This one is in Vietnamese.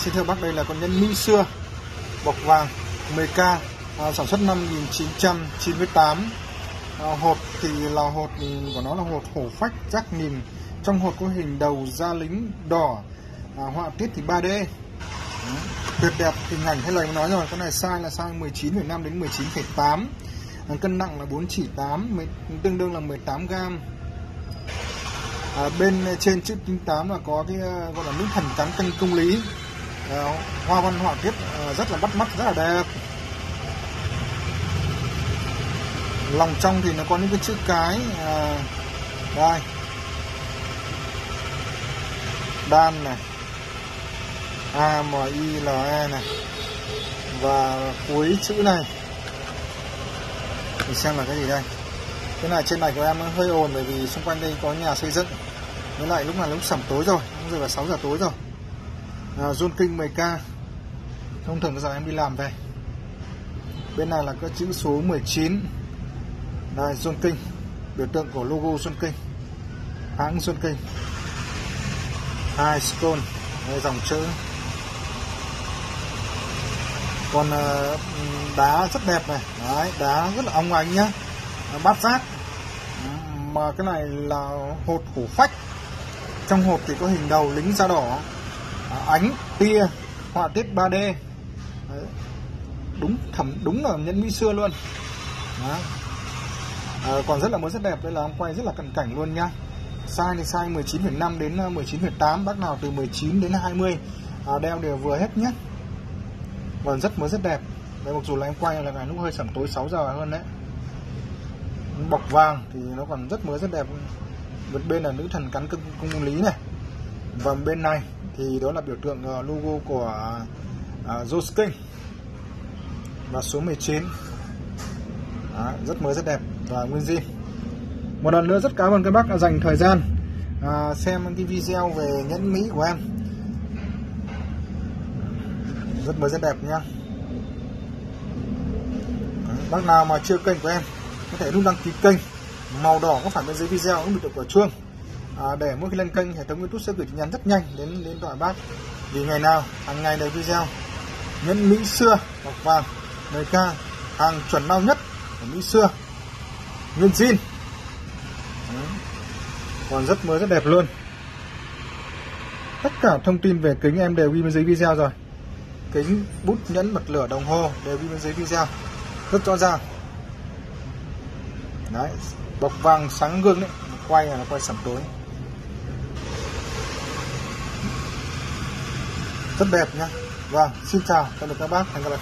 Xin thưa bác đây là con nhân Mỹ xưa bọc vàng 10k à, sản xuất năm 1998 à, hột thì là hột của nó là hột hổ phách rác nìm trong hột có hình đầu da lính đỏ à, họa tiết thì 3D Đấy. tuyệt đẹp hình ảnh hay lời nói rồi con này size là size 19,5 đến 19,8 à, cân nặng là 4 chỉ 8 tương đương là 18 gram à, bên trên chữ 98 là có cái à, gọi là nước thần cắn cân công lý. Ờ, hoa văn họa tiết ờ, rất là bắt mắt rất là đẹp. Lòng trong thì nó có những cái chữ cái à, đây. Đan này. A M I L E này. Và cuối chữ này. Thì xem là cái gì đây. Cái này trên này của em nó hơi ồn bởi vì xung quanh đây có nhà xây dựng. Với lại lúc này lúc sẩm tối rồi cũng rồi là 6 giờ tối rồi à, Zone Kinh 10k thông thường giờ em đi làm về. Bên này là các chữ số 19 đây Zone Kinh. Biểu tượng của logo Xuân Kinh. Hãng Xuân Kinh. Hai stone đây dòng chữ. Còn ờ, đá rất đẹp này. Đấy đá rất là óng ánh nhá. Bát giác. Mà cái này là hột củ phách. Trong hộp thì có hình đầu lính da đỏ. Ờ, ánh tia họa tiết 3D Đấy. đúng thẩm đúng là nhân mỹ xưa luôn. Đó. À, còn rất là mới rất đẹp đây là ông quay rất là cận cảnh luôn nhá. Size thì size 19,5 đến 19,8 bác nào từ 19 đến 20 à, ờ, đeo đều vừa hết nhé còn vâng, rất mới rất đẹp. Đây mặc dù là em quay là ngày lúc hơi sẩm tối 6 giờ hơn đấy. Bọc vàng thì nó còn rất mới rất đẹp. Một bên là nữ thần cắn cung, cung lý này và bên này thì đó là biểu tượng ờ, logo của ờ, Josking và số 19 Đó, rất mới rất đẹp. Và nguyên zin. Một lần nữa rất cảm ơn các bác đã dành thời gian à, xem cái video về nhẫn Mỹ của em. Rất mới rất đẹp nhá bác nào mà chưa kênh của em có thể nút đăng ký kênh. Màu đỏ có phải bên dưới video cũng được quả chuông à, để mỗi khi lên kênh hệ thống youtube sẽ gửi tin nhắn rất nhanh đến đến điện thoại bác. Vì ngày nào hàng ngày đầy video nhẫn mỹ xưa bọc vàng đời ca hàng chuẩn bao nhất của mỹ xưa. Nguyên zin còn rất mới rất đẹp luôn. Tất cả thông tin về kính em đều ghi bên dưới video rồi. Kính bút nhẫn bật lửa đồng hồ đều ghi bên dưới video. Rất rõ ràng. Đấy. Bọc vàng sáng gương đấy. Quay là nó quay sẩm tối. Rất đẹp nhá. Vâng xin chào tạm biệt các bác. Hẹn gặp lại.